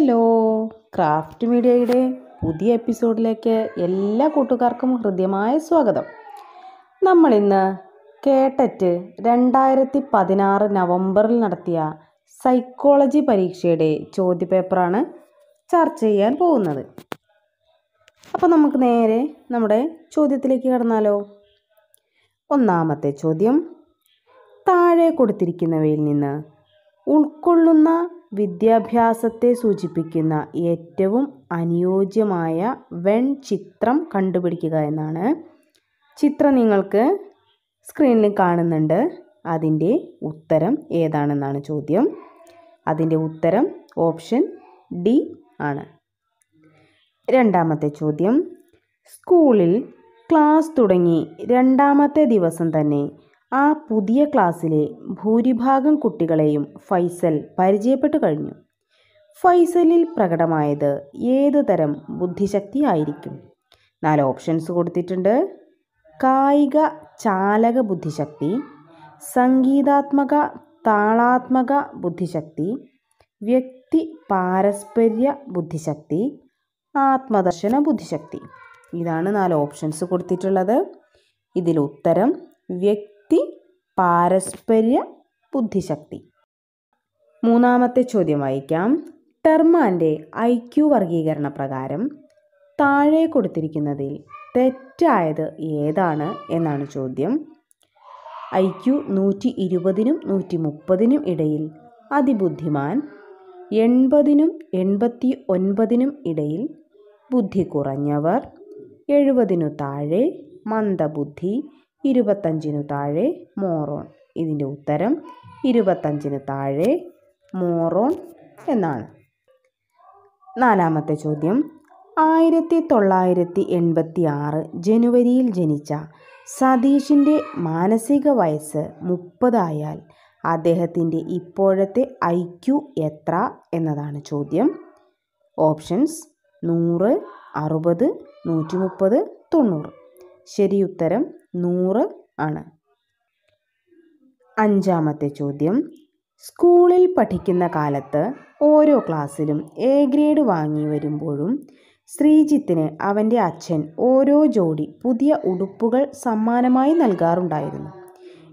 Hello. Craft മീഡിയയുടെ പുതിയ എപ്പിസോഡിലേക്ക് എല്ലാ കൂട്ടുകാർക്കും ഹൃദ്യമായ സ്വാഗതം. നമ്മളിന്ന് കേട്ടറ്റ് രണ്ടായിരത്തി പതിനാറ് നവംബറിൽ നടത്തിയ സൈക്കോളജി പരീക്ഷയുടെ ചോദ്യപേപ്പറാണ് ചർച്ച ചെയ്യാൻ പോകുന്നത്. അപ്പോൾ നമുക്ക് നേരെ നമ്മുടെ ചോദ്യത്തിലേക്ക് കടന്നാലോ? ഒന്നാമത്തെ ചോദ്യം. താഴെ കൊടുത്തിരിക്കുന്നവയിൽ നിന്ന് ഉൾക്കൊള്ളുന്ന വിദ്യാഭ്യാസത്തെ സൂചിപ്പിക്കുന്ന ഏറ്റവും അനുയോജ്യമായ വെൺ ചിത്രം കണ്ടുപിടിക്കുക എന്നാണ്. ചിത്രം നിങ്ങൾക്ക് സ്ക്രീനിൽ കാണുന്നുണ്ട്. അതിന്റെ ഉത്തരം ഏതാണെന്നാണ് ചോദ്യം. അതിന്റെ ഉത്തരം ഓപ്ഷൻ ഡി ആണ്. രണ്ടാമത്തെ ചോദ്യം. സ്കൂളിൽ ക്ലാസ് തുടങ്ങി രണ്ടാമത്തെ ദിവസം തന്നെ ആ പുതിയ ക്ലാസ്സിലെ ഭൂരിഭാഗം കുട്ടികളെയും ഫൈസൽ പരിചയപ്പെട്ടു കഴിഞ്ഞു. ഫൈസലിൽ പ്രകടമായത് ഏതു തരം ബുദ്ധിശക്തി ആയിരിക്കും നാല് ഓപ്ഷൻസ് കൊടുത്തിട്ടുണ്ട്. കായിക ചാലക ബുദ്ധിശക്തി സംഗീതാത്മക താളാത്മക ബുദ്ധിശക്തി വ്യക്തി പാരസ്പര്യ ബുദ്ധിശക്തി ആത്മദർശന ബുദ്ധിശക്തി. ഇതാണ് നാല് ഓപ്ഷൻസ് കൊടുത്തിട്ടുള്ളത്. ഇതിൽ ഉത്തരം വ്യക്തി പാരസ്പര്യ ബുദ്ധിശക്തി. മൂന്നാമത്തെ ചോദ്യം വായിക്കാം. ടെർമാന്റെ ഐ ക്യു വർഗീകരണ പ്രകാരം താഴെ കൊടുത്തിരിക്കുന്നതിൽ തെറ്റായത് ഏതാണ് എന്നാണ് ചോദ്യം. ഐ ക്യു നൂറ്റി ഇരുപതിനും നൂറ്റി മുപ്പതിനും ഇടയിൽ അതിബുദ്ധിമാൻ എൺപതിനും എൺപത്തി ഒൻപതിനും ഇടയിൽ ബുദ്ധി കുറഞ്ഞവർ എഴുപതിനു താഴെ മന്ദബുദ്ധി ഇരുപത്തഞ്ചിനു താഴെ മോറോൺ. ഇതിന്റെ ഉത്തരം ഇരുപത്തഞ്ചിന് താഴെ മോറോൺ എന്നാണ്. നാലാമത്തെ ചോദ്യം. ആയിരത്തി തൊള്ളായിരത്തി എൺപത്തി ആറ് ജനുവരിയിൽ ജനിച്ച സതീഷിന്റെ മാനസിക വയസ്സ് മുപ്പതായാൽ അദ്ദേഹത്തിന്റെ ഇപ്പോഴത്തെ ഐ ക്യു എത്ര എന്നതാണ് ചോദ്യം. ഓപ്ഷൻസ് നൂറ് അറുപത് നൂറ്റി മുപ്പത് തൊണ്ണൂറ് ശരിയുത്തരം നൂറ് ആണ്. അഞ്ചാമത്തെ ചോദ്യം. സ്കൂളിൽ പഠിക്കുന്ന കാലത്ത് ഓരോ ക്ലാസ്സിലും എ ഗ്രേഡ് വാങ്ങി വരുമ്പോഴും ശ്രീജിത്തിന് അവന്റെ അച്ഛൻ ഓരോ ജോഡി പുതിയ ഉടുപ്പുകൾ സമ്മാനമായി നൽകാറുണ്ടായിരുന്നു.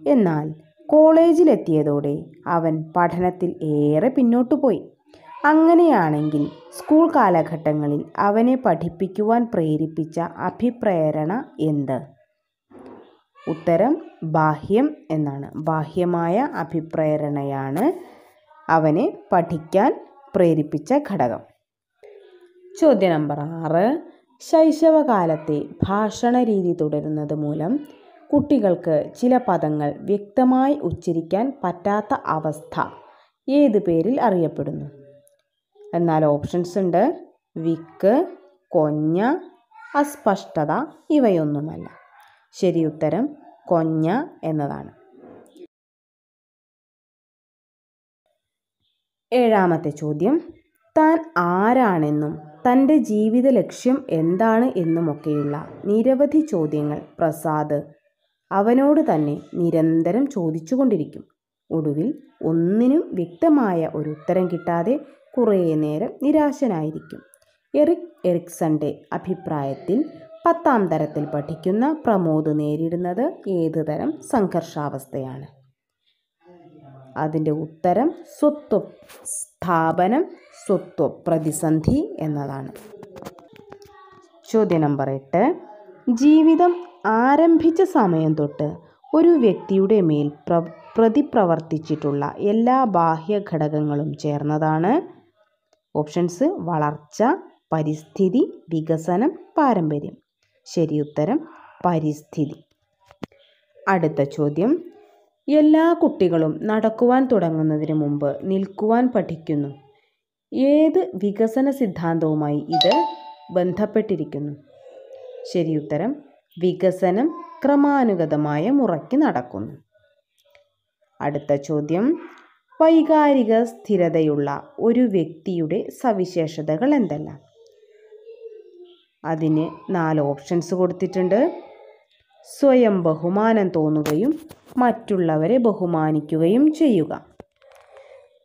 എന്നാൽ കോളേജിലെത്തിയതോടെ അവൻ പഠനത്തിൽ ഏറെ പിന്നോട്ടു പോയി. അങ്ങനെയാണെങ്കിൽ സ്കൂൾ കാലഘട്ടങ്ങളിൽ അവനെ പഠിപ്പിക്കുവാൻ പ്രേരിപ്പിച്ച അഭിപ്രേരണ എന്ത്? ഉത്തരം ബാഹ്യം എന്നാണ്. ബാഹ്യമായ അഭിപ്രേരണയാണ് അവനെ പഠിക്കാൻ പ്രേരിപ്പിച്ച ഘടകം. ചോദ്യ നമ്പർ ആറ്. ശൈശവകാലത്തെ ഭാഷണ രീതി തുടരുന്നത് മൂലം കുട്ടികൾക്ക് ചില പദങ്ങൾ വ്യക്തമായി ഉച്ചരിക്കാൻ പറ്റാത്ത അവസ്ഥ ഏത് പേരിൽ അറിയപ്പെടുന്നു? എന്നാൽ ഓപ്ഷൻസ് ഉണ്ട്. വിക്ക് കൊഞ്ഞ അസ്പഷ്ടത ഇവയൊന്നുമല്ല. ശരി ഉത്തരം കൊഞ്ഞ എന്നതാണ്. ഏഴാമത്തെ ചോദ്യം. താൻ ആരാണെന്നും തന്റെ ജീവിത ലക്ഷ്യം എന്താണ് എന്നുമൊക്കെയുള്ള നിരവധി ചോദ്യങ്ങൾ പ്രസാദ് അവനോട് തന്നെ നിരന്തരം ചോദിച്ചുകൊണ്ടിരിക്കും. ഒടുവിൽ ഒന്നിനും വ്യക്തമായ ഒരു ഉത്തരം കിട്ടാതെ കുറേ നേരം നിരാശനായിരിക്കും. എറിക് എറിക്സന്റെ അഭിപ്രായത്തിൽ പത്താം തരത്തിൽ പഠിക്കുന്ന പ്രമോദ് നേരിടുന്നത് ഏത് തരം സംഘർഷാവസ്ഥയാണ്? അതിന്റെ ഉത്തരം സ്വത്വ സ്ഥാപനം സ്വത്വ പ്രതിസന്ധി എന്നതാണ്. ചോദ്യം നമ്പർ എട്ട്. ജീവിതം ആരംഭിച്ച സമയം തൊട്ട് ഒരു വ്യക്തിയുടെ മേൽ പ്ര പ്രതിപ്രവർത്തിച്ചിട്ടുള്ള എല്ലാ ബാഹ്യ ഘടകങ്ങളും ചേർന്നതാണ്. ഓപ്ഷൻസ് വളർച്ച പരിസ്ഥിതി വികസനം പാരമ്പര്യം. ശരിയുത്തരം പരിസ്ഥിതി. അടുത്ത ചോദ്യം. എല്ലാ കുട്ടികളും നടക്കുവാൻ തുടങ്ങുന്നതിന് മുമ്പ് നിൽക്കുവാൻ പഠിക്കുന്നു. ഏത് വികസന സിദ്ധാന്തവുമായി ഇത് ബന്ധപ്പെട്ടിരിക്കുന്നു? ശരിയുത്തരം വികസനം ക്രമാനുഗതമായ മുറയ്ക്ക് നടക്കുന്നു. അടുത്ത ചോദ്യം. വൈകാരിക സ്ഥിരതയുള്ള ഒരു വ്യക്തിയുടെ സവിശേഷതകൾ എന്തെല്ലാം? അതിന് നാല് ഓപ്ഷൻസ് കൊടുത്തിട്ടുണ്ട്. സ്വയം ബഹുമാനം തോന്നുകയും മറ്റുള്ളവരെ ബഹുമാനിക്കുകയും ചെയ്യുക.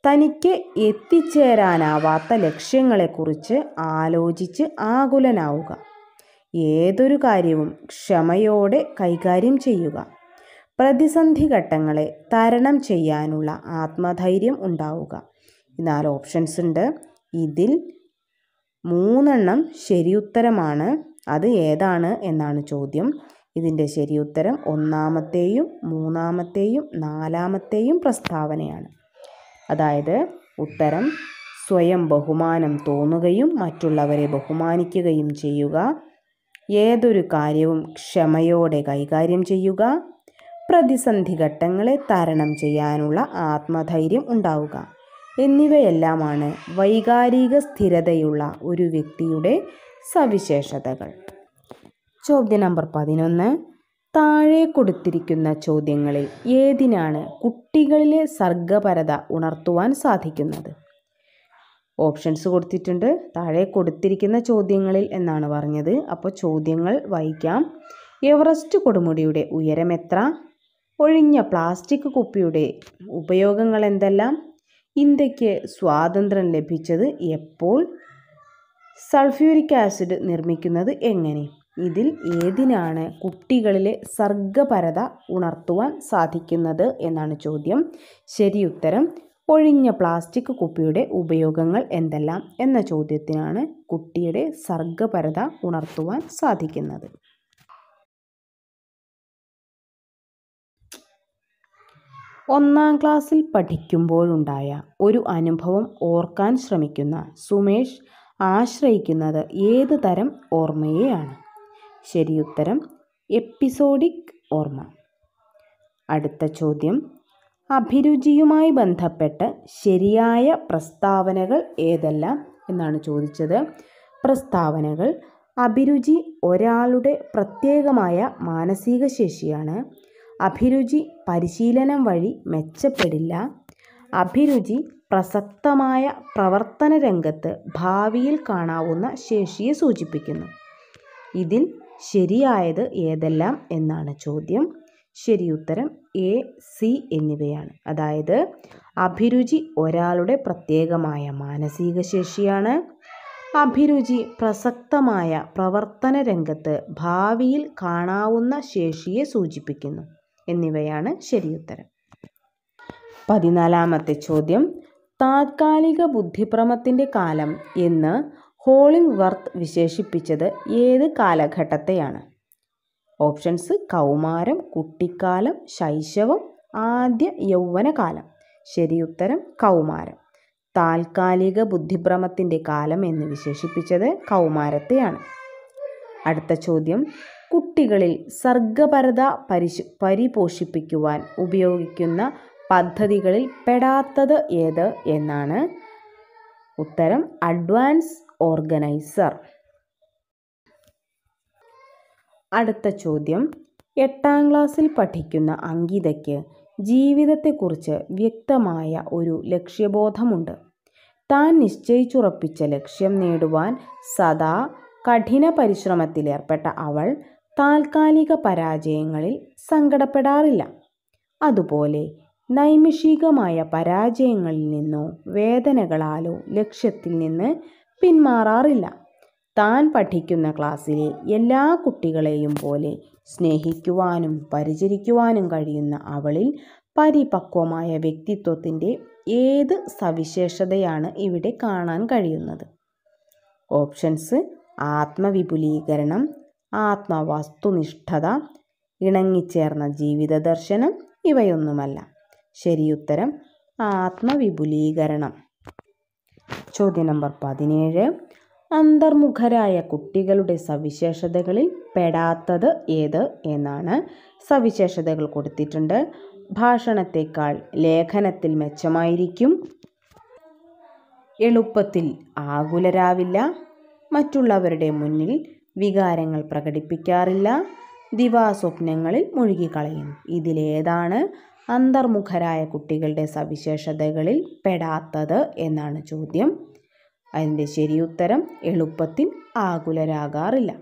തനിക്ക് എത്തിച്ചേരാനാവാത്ത ലക്ഷ്യങ്ങളെക്കുറിച്ച് ആലോചിച്ച് ആകുലനാവുക. ഏതൊരു കാര്യവും ക്ഷമയോടെ കൈകാര്യം ചെയ്യുക. പ്രതിസന്ധി ഘട്ടങ്ങളെ തരണം ചെയ്യാനുള്ള ആത്മധൈര്യം ഉണ്ടാവുക. നാല് ഓപ്ഷൻസ് ഉണ്ട്. ഇതിൽ മൂന്നെണ്ണം ശരിയുത്തരമാണ്. അത് ഏതാണ് എന്നാണ് ചോദ്യം. ഇതിന്റെ ശരിയുത്തരം ഒന്നാമത്തെയും മൂന്നാമത്തെയും നാലാമത്തെയും പ്രസ്താവനയാണ്. അതായത് ഉത്തരം സ്വയം ബഹുമാനം തോന്നുകയും മറ്റുള്ളവരെ ബഹുമാനിക്കുകയും ചെയ്യുക. ഏതൊരു കാര്യവും ക്ഷമയോടെ കൈകാര്യം ചെയ്യുക. പ്രതിസന്ധി ഘട്ടങ്ങളെ തരണം ചെയ്യാനുള്ള ആത്മധൈര്യം ഉണ്ടാവുക. എന്നിവയെല്ലാമാണ് വൈകാരിക സ്ഥിരതയുള്ള ഒരു വ്യക്തിയുടെ സവിശേഷതകൾ. ചോദ്യ നമ്പർ പതിനൊന്ന്. താഴെ കൊടുത്തിരിക്കുന്ന ചോദ്യങ്ങളിൽ ഏതിനാണ് കുട്ടികളിലെ സർഗപരത ഉണർത്തുവാൻ സാധിക്കുന്നത്? ഓപ്ഷൻസ് കൊടുത്തിട്ടുണ്ട്. താഴെ കൊടുത്തിരിക്കുന്ന ചോദ്യങ്ങളിൽ എന്നാണ് പറഞ്ഞത്. അപ്പോൾ ചോദ്യങ്ങൾ വായിക്കാം. എവറസ്റ്റ് കൊടുമുടിയുടെ ഉയരം എത്ര? ഒഴിഞ്ഞ പ്ലാസ്റ്റിക് കുപ്പിയുടെ ഉപയോഗങ്ങൾ എന്തെല്ലാം? ഇന്ത്യയ്ക്ക് സ്വാതന്ത്ര്യം ലഭിച്ചത് എപ്പോൾ? സൾഫ്യൂരിക് ആസിഡ് നിർമ്മിക്കുന്നത് എങ്ങനെ? ഇതിൽ ഏതിനാണ് കുട്ടികളിലെ സർഗപരത ഉണർത്തുവാൻ സാധിക്കുന്നത് എന്നാണ് ചോദ്യം. ശരിയുത്തരം ഒഴിഞ്ഞ പ്ലാസ്റ്റിക് കുപ്പിയുടെ ഉപയോഗങ്ങൾ എന്തെല്ലാം? എന്ന ചോദ്യത്തിനാണ് കുട്ടിയുടെ സർഗപരത ഉണർത്തുവാൻ സാധിക്കുന്നത്. ഒന്നാം ക്ലാസ്സിൽ പഠിക്കുമ്പോഴുണ്ടായ ഒരു അനുഭവം ഓർക്കാൻ ശ്രമിക്കുന്ന സുമേഷ് ആശ്രയിക്കുന്നത് ഏത് തരം ഓർമ്മയെയാണ്? ശരിയുത്തരം എപ്പിസോഡിക് ഓർമ്മ. അടുത്ത ചോദ്യം അഭിരുചിയുമായി ബന്ധപ്പെട്ട് ശരിയായ പ്രസ്താവനകൾ ഏതെല്ലാം എന്നാണ് ചോദിച്ചത്. പ്രസ്താവനകൾ അഭിരുചി ഒരാളുടെ പ്രത്യേകമായ മാനസിക ശേഷിയാണ്. അഭിരുചി പരിശീലനം വഴി മെച്ചപ്പെടില്ല. അഭിരുചി പ്രസക്തമായ പ്രവർത്തന രംഗത്ത് ഭാവിയിൽ കാണാവുന്ന ശേഷിയെ സൂചിപ്പിക്കുന്നു. ഇതിൽ ശരിയായത് ഏതെല്ലാം എന്നാണ് ചോദ്യം. ശരിയുത്തരം എ സി എന്നിവയാണ്. അതായത് അഭിരുചി ഒരാളുടെ പ്രത്യേകമായ മാനസിക ശേഷിയാണ്. അഭിരുചി പ്രസക്തമായ പ്രവർത്തന രംഗത്ത് ഭാവിയിൽ കാണാവുന്ന ശേഷിയെ സൂചിപ്പിക്കുന്നു. എന്നിവയാണ് ശരിയുത്തരം. പതിനാലാമത്തെ ചോദ്യം. താത്കാലിക ബുദ്ധിഭ്രമത്തിന്റെ കാലം എന്ന് ഹോളിംഗ് വർത്ത് വിശേഷിപ്പിച്ചത് ഏത് കാലഘട്ടത്തെയാണ്? ഓപ്ഷൻസ് കൗമാരം കുട്ടിക്കാലം ശൈശവം ആദ്യ യൗവനകാലം. ശരിയുത്തരം കൗമാരം. താൽക്കാലിക ബുദ്ധിഭ്രമത്തിന്റെ കാലം എന്ന് വിശേഷിപ്പിച്ചത് കൗമാരത്തെയാണ്. അടുത്ത ചോദ്യം. കുട്ടികളിൽ സർഗപരത പരിശു പരിപോഷിപ്പിക്കുവാൻ ഉപയോഗിക്കുന്ന പദ്ധതികളിൽ പെടാത്തത് ഏത് എന്നാണ്? ഉത്തരം അഡ്വാൻസ് ഓർഗനൈസർ. അടുത്ത ചോദ്യം. എട്ടാം ക്ലാസ്സിൽ പഠിക്കുന്ന അങ്കിതയ്ക്ക് ജീവിതത്തെക്കുറിച്ച് വ്യക്തമായ ഒരു ലക്ഷ്യബോധമുണ്ട്. താൻ നിശ്ചയിച്ചുറപ്പിച്ച ലക്ഷ്യം നേടുവാൻ സദാ കഠിന പരിശ്രമത്തിലേർപ്പെട്ട അവൾ താൽക്കാലിക പരാജയങ്ങളിൽ സങ്കടപ്പെടാറില്ല. അതുപോലെ നൈമിഷികമായ പരാജയങ്ങളിൽ നിന്നോ വേദനകളാലോ ലക്ഷ്യത്തിൽ നിന്ന് പിന്മാറാറില്ല. താൻ പഠിക്കുന്ന ക്ലാസ്സിലെ എല്ലാ കുട്ടികളെയും പോലെ സ്നേഹിക്കുവാനും പരിചരിക്കുവാനും കഴിയുന്ന അവളിൽ പരിപക്വമായ വ്യക്തിത്വത്തിന്റെ ഏത് സവിശേഷതയാണ് ഇവിടെ കാണാൻ കഴിയുന്നത്? ഓപ്ഷൻസ് ആത്മവിപുലീകരണം ആത്മവസ്തുനിഷ്ഠത ഇണങ്ങിച്ചേർന്ന ജീവിത ദർശനം ഇവയൊന്നുമല്ല. ശരിയുത്തരം ആത്മവിപുലീകരണം. ചോദ്യം നമ്പർ പതിനേഴ്. അന്തർമുഖരായ കുട്ടികളുടെ സവിശേഷതകളിൽ പെടാത്തത് ഏത് എന്നാണ് സവിശേഷതകൾ കൊടുത്തിട്ടുണ്ട്. ഭാഷണത്തേക്കാൾ ലേഖനത്തിൽ മെച്ചമായിരിക്കും. എളുപ്പത്തിൽ ആകുലരാവില്ല. മറ്റുള്ളവരുടെ മുന്നിൽ വികാരങ്ങൾ പ്രകടിപ്പിക്കാറില്ല. ദിവാസ്വപ്നങ്ങളിൽ മുഴുകിക്കളയുന്നു. ഇതിലേതാണ് അന്തർമുഖരായ കുട്ടികളുടെ സവിശേഷതകളിൽ പെടാത്തത് എന്നാണ് ചോദ്യം. അതിന്റെ ശരിയുത്തരം എളുപ്പത്തിൽ ആകുലരാകാറില്ല.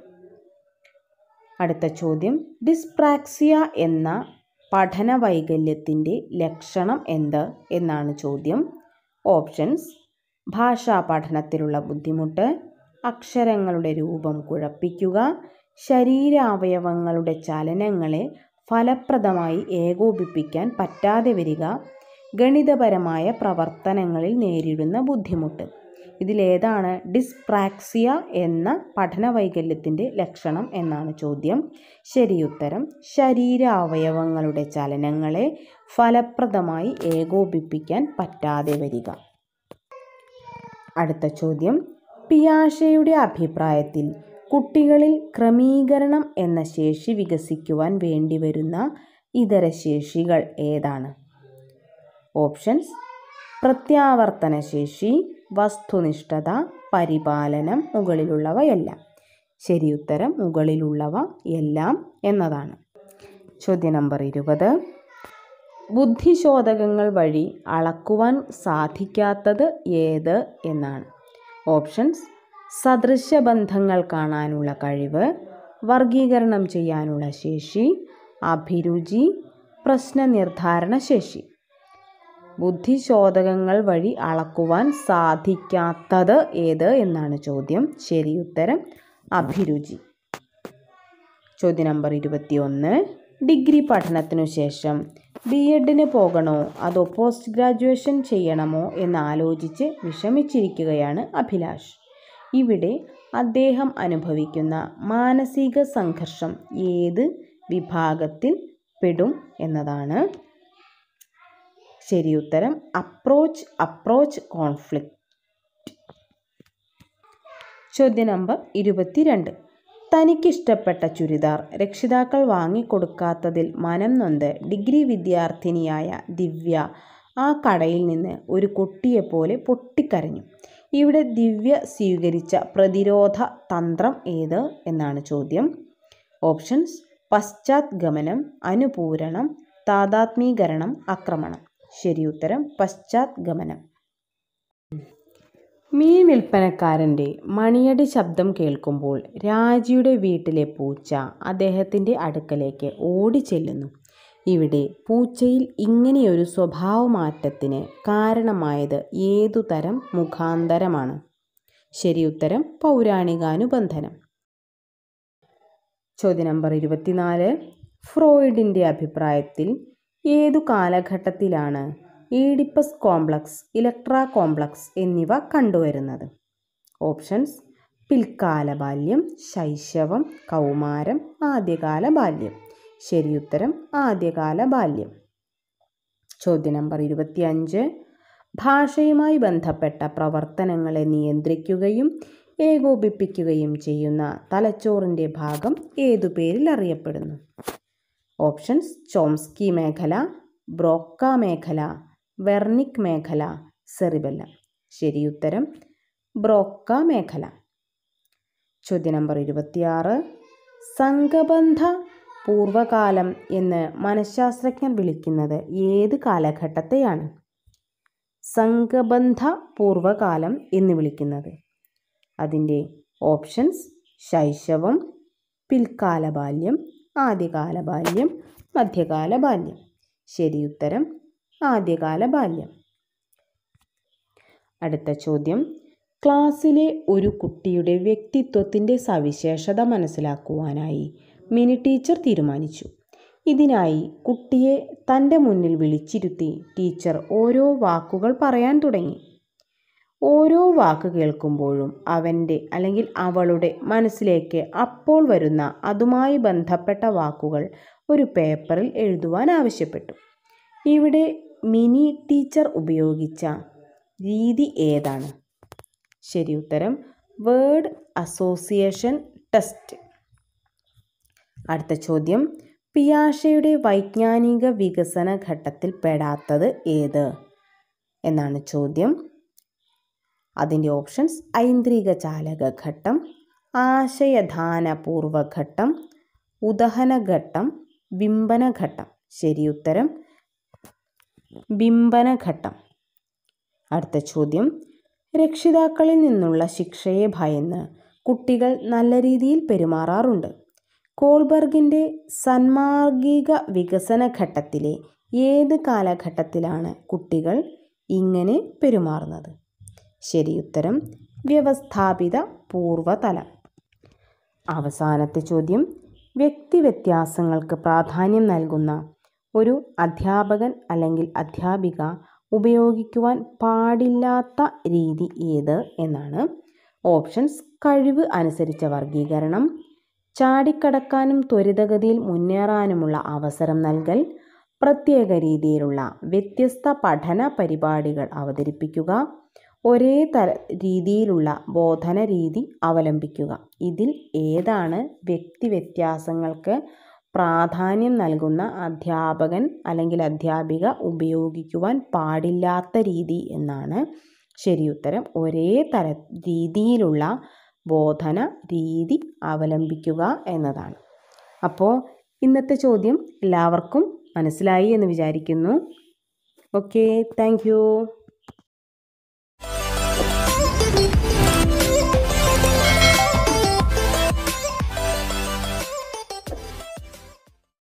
അടുത്ത ചോദ്യം ഡിസ്പ്രാക്സിയ എന്ന പഠന വൈകല്യത്തിന്റെ ലക്ഷണം എന്ത് എന്നാണ് ചോദ്യം. ഓപ്ഷൻസ് ഭാഷാ പഠനത്തിലുള്ള ബുദ്ധിമുട്ട് അക്ഷരങ്ങളുടെ രൂപം കുഴപ്പിക്കുക. ശരീരാവയവങ്ങളുടെ ചലനങ്ങളെ ഫലപ്രദമായി ഏകോപിപ്പിക്കാൻ പറ്റാതെ വരിക. ഗണിതപരമായ പ്രവർത്തനങ്ങളിൽ നേരിടുന്ന ബുദ്ധിമുട്ട്. ഇതിലേതാണ് ഡിസ്പ്രാക്സിയ എന്ന പഠന വൈകല്യത്തിന്റെ ലക്ഷണം എന്നാണ് ചോദ്യം. ശരിയുത്തരം ശരീരാവയവങ്ങളുടെ ചലനങ്ങളെ ഫലപ്രദമായി ഏകോപിപ്പിക്കാൻ പറ്റാതെ വരിക. അടുത്ത ചോദ്യം പിയാഷയുടെ അഭിപ്രായത്തിൽ കുട്ടികളിൽ ക്രമീകരണം എന്ന ശേഷി വികസിക്കുവാൻ വേണ്ടിവരുന്ന ഇതര ശേഷികൾ ഏതാണ്? ഓപ്ഷൻസ് പ്രത്യാവർത്തന ശേഷി വസ്തുനിഷ്ഠത പരിപാലനം മുകളിലുള്ളവയെല്ലാം. ഉത്തരം മുകളിലുള്ളവ എല്ലാം എന്നതാണ്. ചോദ്യ നമ്പർ ഇരുപത്. ബുദ്ധിശോധകങ്ങൾ വഴി അളക്കുവാൻ സാധിക്കാത്തത് ഏത് എന്നാണ്. ഓപ്ഷൻസ് സദൃശബന്ധങ്ങൾ കാണാനുള്ള കഴിവ് വർഗീകരണം ചെയ്യാനുള്ള ശേഷി അഭിരുചി പ്രശ്ന നിർദ്ധാരണ ശേഷി. ബുദ്ധിശോധകങ്ങൾ വഴി അളക്കുവാൻ സാധിക്കാത്തത് ഏത് എന്നാണ് ചോദ്യം. ശരിയുത്തരം അഭിരുചി. ചോദ്യ നമ്പർ ഇരുപത്തിയൊന്ന്. ഡിഗ്രി പഠനത്തിനു ശേഷം ബി എഡിന് പോകണോ അതോ പോസ്റ്റ് ഗ്രാജുവേഷൻ ചെയ്യണമോ എന്നാലോചിച്ച് വിഷമിച്ചിരിക്കുകയാണ് അഭിലാഷ്. ഇവിടെ അദ്ദേഹം അനുഭവിക്കുന്ന മാനസിക സംഘർഷം ഏത് വിഭാഗത്തിൽ പെടും എന്നതാണ്. ശരിയുത്തരം അപ്രോച്ച് അപ്രോച്ച് കോൺഫ്ലിക്റ്റ് ചോദ്യ നമ്പർ ഇരുപത്തിരണ്ട്. തനിക്കിഷ്ടപ്പെട്ട ചുരിദാർ രക്ഷിതാക്കൾ വാങ്ങിക്കൊടുക്കാത്തതിൽ മനം നൊന്ത് ഡിഗ്രി വിദ്യാർത്ഥിനിയായ ദിവ്യ ആ കടയിൽ നിന്ന് ഒരു കുട്ടിയെപ്പോലെ പൊട്ടിക്കരഞ്ഞു. ഇവിടെ ദിവ്യ സ്വീകരിച്ച പ്രതിരോധ തന്ത്രം ഏത് എന്നാണ് ചോദ്യം. ഓപ്ഷൻസ് പശ്ചാത്ഗമനം അനുപൂരണം താതാത്മീകരണം ആക്രമണം. ശരിയുത്തരം പശ്ചാത്ഗമനം. മീൻ വിൽപ്പനക്കാരന്റെ മണിയടി ശബ്ദം കേൾക്കുമ്പോൾ രാജിയുടെ വീട്ടിലെ പൂച്ച അദ്ദേഹത്തിന്റെ അടുക്കലേക്ക് ഓടിച്ചെല്ലുന്നു. ഇവിടെ പൂച്ചയിൽ ഇങ്ങനെയൊരു സ്വഭാവമാറ്റത്തിന് കാരണമായത് ഏതുതരം മുഖാന്തരമാണ്? ഉത്തരം പൗരാണികാനുബന്ധനം. ചോദ്യ നമ്പർ ഇരുപത്തിനാല്. ഫ്രോയിഡിന്റെ അഭിപ്രായത്തിൽ ഏതു കാലഘട്ടത്തിലാണ് ഈഡിപ്പസ് കോംപ്ലക്സ് ഇലക്ട്ര കോംപ്ലക്സ് എന്നിവ കണ്ടുവരുന്നത്. ഓപ്ഷൻസ് പിൽക്കാല ബാല്യം ശൈശവം കൗമാരം ആദ്യകാല ബാല്യം ശരിയുത്തരം ആദ്യകാല ബാല്യം ചോദ്യ നമ്പർ ഇരുപത്തിയഞ്ച്. ഭാഷയുമായി ബന്ധപ്പെട്ട പ്രവർത്തനങ്ങളെ നിയന്ത്രിക്കുകയും ഏകോപിപ്പിക്കുകയും ചെയ്യുന്ന തലച്ചോറിന്റെ ഭാഗം ഏതു പേരിൽ അറിയപ്പെടുന്നു? ഓപ്ഷൻസ് ചോംസ്കി മേഖല ബ്രോക്ക മേഖല വെർണിക് മേഖല സെറിബെല്ലം. ശരിയുത്തരം ബ്രോക്ക മേഖല. ചോദ്യ നമ്പർ ഇരുപത്തിയാറ് സംഘബന്ധ പൂർവകാലം എന്ന് മനഃശാസ്ത്രജ്ഞർ വിളിക്കുന്നത് ഏത് കാലഘട്ടത്തെയാണ്? സംഘബന്ധ പൂർവകാലം എന്ന് വിളിക്കുന്നത്. അതിന്റെ ഓപ്ഷൻസ് ശൈശവം പിൽക്കാല ബാല്യം ആദ്യകാല ബാല്യം മധ്യകാല ബാല്യം ശരിയുത്തരം ആദ്യകാല ബാല്യം. അടുത്ത ചോദ്യം. ക്ലാസ്സിലെ ഒരു കുട്ടിയുടെ വ്യക്തിത്വത്തിന്റെ സവിശേഷത മനസ്സിലാക്കുവാനായി മിനി ടീച്ചർ തീരുമാനിച്ചു. ഇതിനായി കുട്ടിയെ തന്റെ മുന്നിൽ വിളിച്ചിരുത്തി ടീച്ചർ ഓരോ വാക്കുകൾ പറയാൻ തുടങ്ങി. ഓരോ വാക്ക് കേൾക്കുമ്പോഴും അവന്റെ അല്ലെങ്കിൽ അവളുടെ മനസ്സിലേക്ക് അപ്പോൾ വരുന്ന അതുമായി ബന്ധപ്പെട്ട വാക്കുകൾ ഒരു പേപ്പറിൽ എഴുതുവാൻ ആവശ്യപ്പെട്ടു. ഇവിടെ മിനി ടീച്ചർ ഉപയോഗിച്ച രീതി ഏതാണ്? ശരി ഉത്തരം വേർഡ് അസോസിയേഷൻ ടെസ്റ്റ്. അടുത്ത ചോദ്യം പിയാഷയുടെ വൈജ്ഞാനിക വികസന ഘട്ടത്തിൽ പെടാത്തത് ഏത്? എന്നാണ് ചോദ്യം. അതിന്റെ ഓപ്ഷൻസ് ഐന്ദ്രിക ചാലക ഘട്ടം ആശയധാന പൂർവഘട്ടം ഉദഹനഘട്ടം ബിംബനഘട്ടം ശരിയുത്തരം ബിംബനഘട്ടം. അടുത്ത ചോദ്യം. രക്ഷിതാക്കളിൽ നിന്നുള്ള ശിക്ഷയെ ഭയന്ന് കുട്ടികൾ നല്ല രീതിയിൽ പെരുമാറാറുണ്ട്. കോൾബർഗിന്റെ സന്മാർഗിക വികസന ഘട്ടത്തിലെ ഏത് കാലഘട്ടത്തിലാണ് കുട്ടികൾ ഇങ്ങനെ പെരുമാറുന്നത്? ശരി ഉത്തരം. വ്യവസ്ഥാപിത പൂർവതലം അവസാനത്തെ ചോദ്യം. വ്യക്തി വ്യത്യാസങ്ങൾക്ക് പ്രാധാന്യം നൽകുന്ന ഒരു അധ്യാപകൻ അല്ലെങ്കിൽ അധ്യാപിക ഉപയോഗിക്കുവാൻ പാടില്ലാത്ത രീതി ഏത് എന്നാണ്. ഓപ്ഷൻസ് കഴിവ് അനുസരിച്ച വർഗീകരണം ചാടിക്കടക്കാനും ത്വരിതഗതിയിൽ മുന്നേറാനുമുള്ള അവസരം നൽകൽ പ്രത്യേക രീതിയിലുള്ള വ്യത്യസ്ത പഠന പരിപാടികൾ അവതരിപ്പിക്കുക ഒരേ തര രീതിയിലുള്ള ബോധന രീതി അവലംബിക്കുക. ഇതിൽ ഏതാണ് വ്യക്തി വ്യത്യാസങ്ങൾക്ക് പ്രാധാന്യം നൽകുന്ന അധ്യാപകൻ അല്ലെങ്കിൽ അധ്യാപിക ഉപയോഗിക്കുവാൻ പാടില്ലാത്ത രീതി എന്നാണ് ശരിയുത്തരം ഒരേ തര രീതിയിലുള്ള ബോധന രീതി അവലംബിക്കുക എന്നതാണ്. അപ്പോൾ ഇന്നത്തെ ചോദ്യം എല്ലാവർക്കും മനസ്സിലായി എന്ന് വിചാരിക്കുന്നു. Okay thank